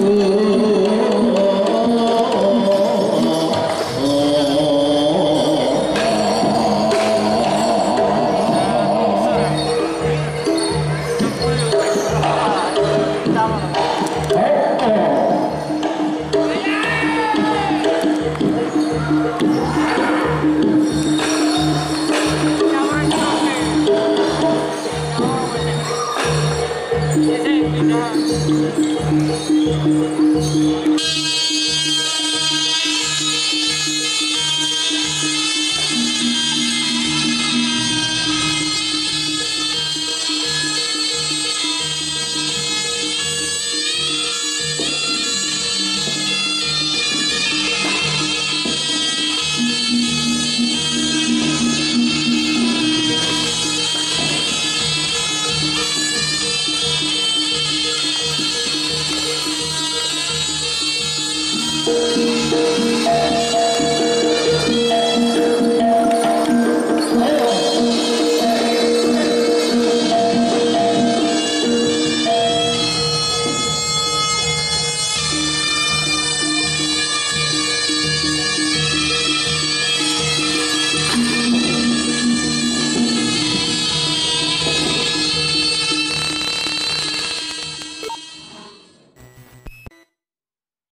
amor.